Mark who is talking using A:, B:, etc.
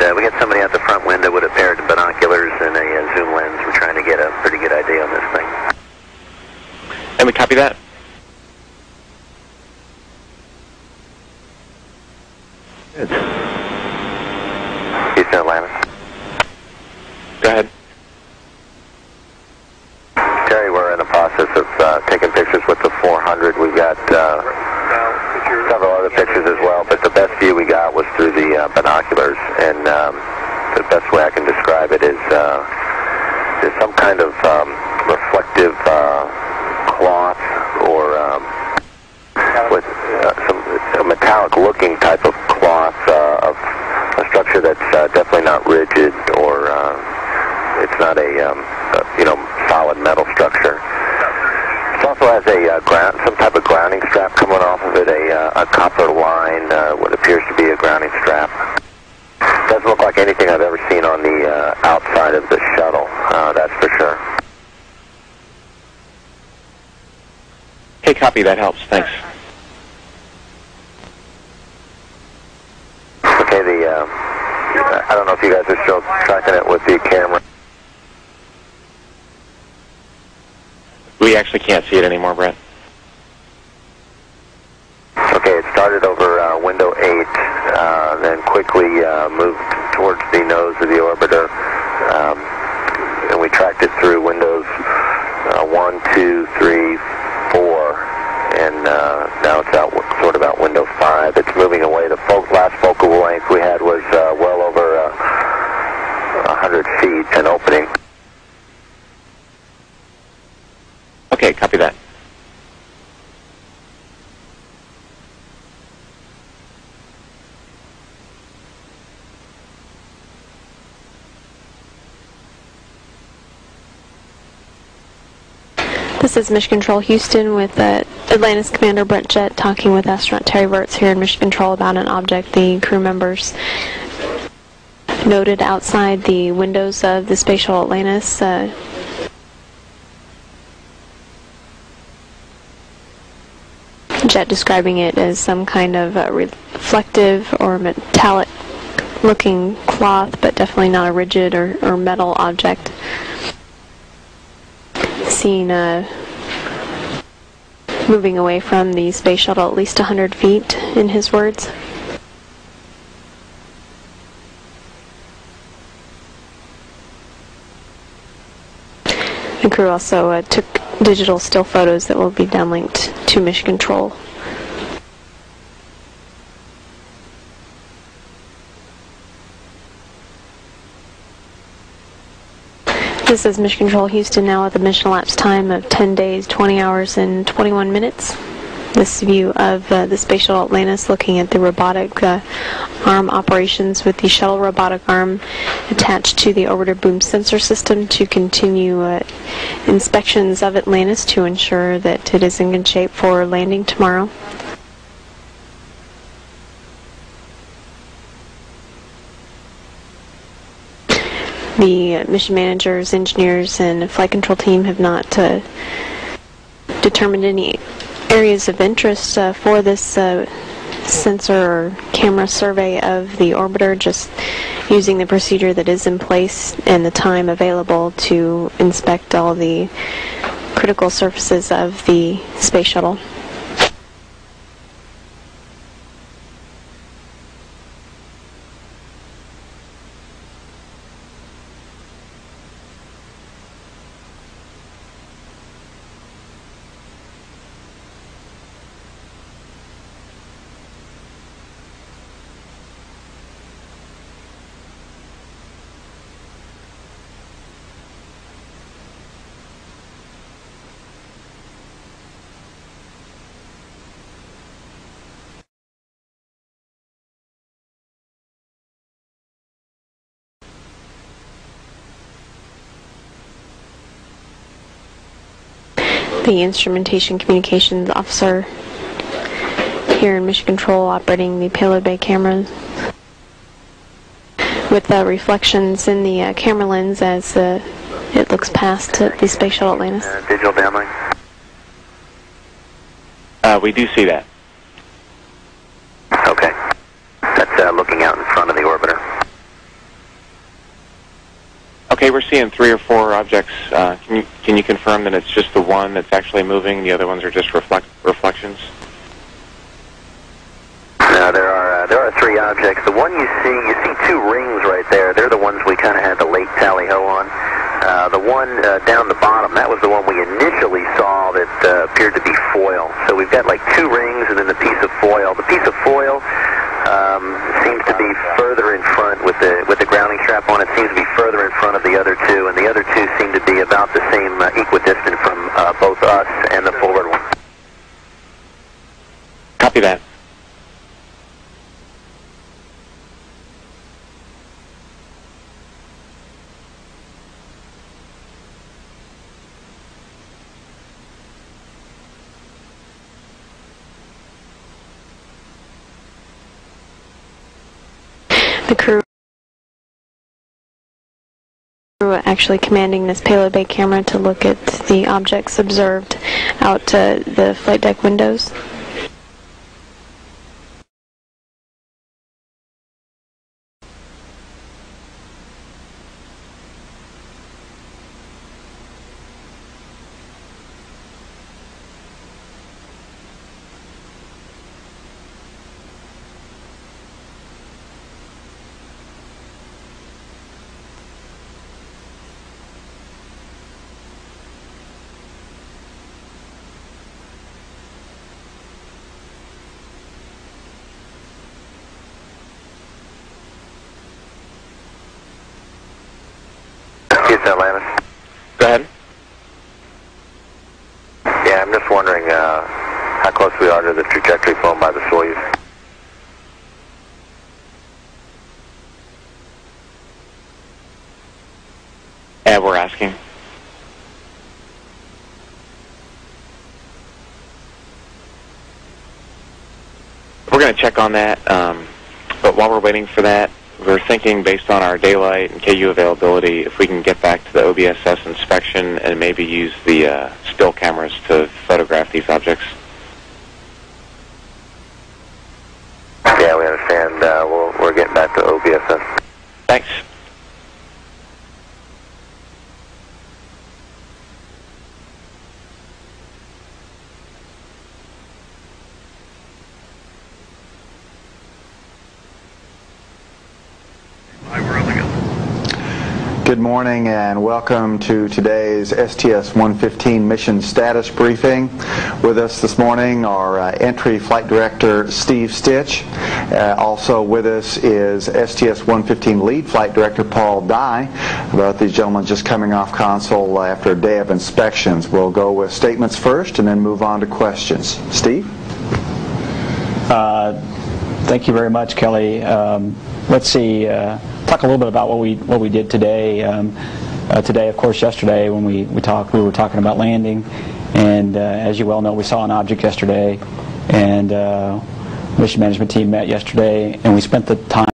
A: uh, we got somebody out the front window with a pair of binoculars and a uh, zoom lens. We're trying to get a pretty good idea on this thing.
B: And we copy that.
A: Houston, Atlantis.
B: Go ahead.
A: Terry, we're in the process of uh, taking pictures with the 400. We've got uh, several other pictures as well, but the best view we got was through the uh, binoculars. And um, the best way I can describe it is uh, there's some kind of um, reflective uh, cloth or um, with uh, some a metallic-looking type of cloth uh, of a structure that's uh, definitely not rigid or uh, it's not a, um, a you know solid metal structure. It also has a uh, ground, some type of grounding strap coming off of it, a, uh, a copper line, uh, what appears to be a grounding strap. Doesn't look like anything I've ever seen on the uh, outside of the shuttle, uh, that's for sure.
B: Okay, copy. That helps. Thanks.
A: Okay, the uh, I don't know if you guys are still tracking it with the camera.
B: We actually can't see it anymore, Brent.
A: Okay, it started over uh, window 8, uh, then quickly uh, moved towards the nose of the orbiter, um, and we tracked it through windows uh, 1, 2, 3, 4, and uh, now it's out sort of out window 5. It's moving away. The fo- last focal length we had was uh, well over uh, 100 feet, an opening.
B: Okay, copy that.
C: This is Mission Control Houston with uh, Atlantis Commander Brent Jett talking with astronaut Terry Virts here in Mission Control about an object the crew members noted outside the windows of the Shuttle Atlantis. Uh, Jett describing it as some kind of uh, reflective or metallic looking cloth, but definitely not a rigid or, or metal object seen uh, moving away from the space shuttle at least 100 feet, in his words. The crew also uh, took digital still photos that will be downlinked to Mission Control. This is Mission Control Houston now at the mission elapsed time of 10 days, 20 hours, and 21 minutes. This view of uh, the Space Shuttle Atlantis looking at the robotic uh, arm operations with the shuttle robotic arm attached to the orbiter boom sensor system to continue uh, inspections of Atlantis to ensure that it is in good shape for landing tomorrow. The mission managers, engineers, and flight control team have not uh, determined any areas of interest uh, for this uh, sensor or camera survey of the orbiter, just using the procedure that is in place and the time available to inspect all the critical surfaces of the space shuttle. The instrumentation communications officer here in Mission Control operating the payload bay cameras with the reflections in the uh, camera lens as uh, it looks past the Space Shuttle Atlantis.
A: Uh, digital downlink.
B: Uh, we do see that.
A: Okay. That's uh, looking out in front of the orbiter.
B: We're seeing three or four objects. Uh, can you can you confirm that it's just the one that's actually moving? The other ones are just reflect reflections.
A: No, there are uh, there are three objects. The one you see, you see two rings right there. They're the ones we kind of had the late tally ho on. Uh, the one uh, down the bottom, that was the one we initially saw that uh, appeared to be foil. So we've got like two rings and then the piece of foil. The piece of foil um, seems to be further in front with the with the grounding strap on. It seems to be front of the other two, and the other two seem to be about the same uh, equidistant from uh, both us and the forward one.
B: Copy that.
C: The crew actually commanding this payload bay camera to look at the objects observed out to the flight deck windows.
A: Houston, Atlantis.
B: Go ahead.
A: Yeah, I'm just wondering uh, how close we are to the trajectory flown by the Soyuz.
B: Yeah, we're asking. We're going to check on that, um, but while we're waiting for that, we're thinking based on our daylight and KU availability, if we can get back to the OBSS inspection and maybe use the uh, still cameras to photograph these objects.
A: Yeah, we understand. Uh, we'll, we're getting back to OBSS.
B: Thanks.
D: Good morning and welcome to today's STS-115 mission status briefing. With us this morning are uh, Entry Flight Director Steve Stich. Uh, also with us is STS-115 Lead Flight Director Paul Dye. Both these gentlemen just coming off console after a day of inspections. We'll go with statements first and then move on to questions. Steve?
E: Uh, Thank you very much, Kelly. Um, let's see, uh, talk a little bit about what we what we did today. Um, uh, today, of course, yesterday when we, we talked, we were talking about landing, and uh, as you well know, we saw an object yesterday, and uh, mission management team met yesterday, and we spent the time.